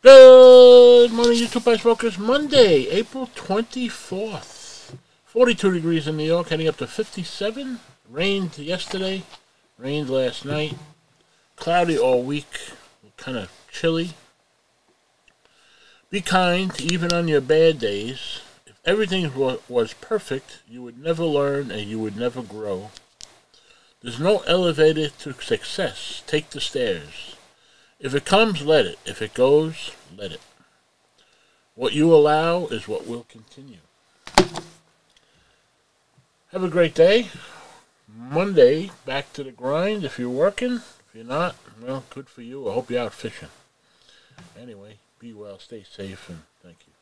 Good morning, YouTube Ice Smokers. Monday, April 24th. 42 degrees in New York, heading up to 57. Rained yesterday, rained last night. Cloudy all week, kind of chilly. Be kind, even on your bad days. If everything was perfect, you would never learn and you would never grow. There's no elevator to success. Take the stairs. If it comes, let it. If it goes, let it. What you allow is what will continue. Have a great day. Monday, back to the grind if you're working. If you're not, well, good for you. I hope you're out fishing. Anyway, be well, stay safe, and thank you.